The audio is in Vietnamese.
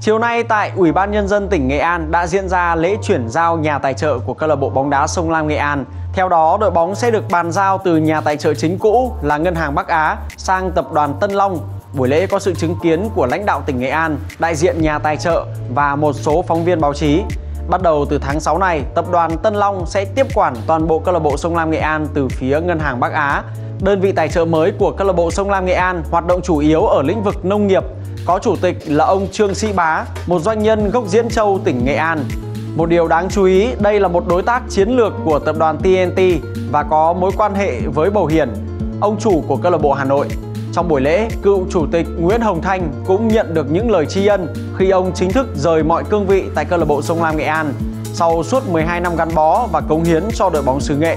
Chiều nay tại Ủy ban Nhân dân tỉnh Nghệ An đã diễn ra lễ chuyển giao nhà tài trợ của câu lạc bộ bóng đá Sông Lam Nghệ An. Theo đó, đội bóng sẽ được bàn giao từ nhà tài trợ chính cũ là Ngân hàng Bắc Á sang tập đoàn Tân Long. Buổi lễ có sự chứng kiến của lãnh đạo tỉnh Nghệ An, đại diện nhà tài trợ và một số phóng viên báo chí. Bắt đầu từ tháng 6 này, tập đoàn Tân Long sẽ tiếp quản toàn bộ câu lạc bộ Sông Lam Nghệ An từ phía Ngân hàng Bắc Á. Đơn vị tài trợ mới của câu lạc bộ Sông Lam Nghệ An hoạt động chủ yếu ở lĩnh vực nông nghiệp, có chủ tịch là ông Trương Sĩ Bá, một doanh nhân gốc Diễn Châu, tỉnh Nghệ An. Một điều đáng chú ý, đây là một đối tác chiến lược của tập đoàn TNT và có mối quan hệ với Bầu Hiền, ông chủ của câu lạc bộ Hà Nội. Trong buổi lễ, cựu chủ tịch Nguyễn Hồng Thanh cũng nhận được những lời tri ân khi ông chính thức rời mọi cương vị tại câu lạc bộ Sông Lam Nghệ An sau suốt 12 năm gắn bó và cống hiến cho đội bóng xứ Nghệ.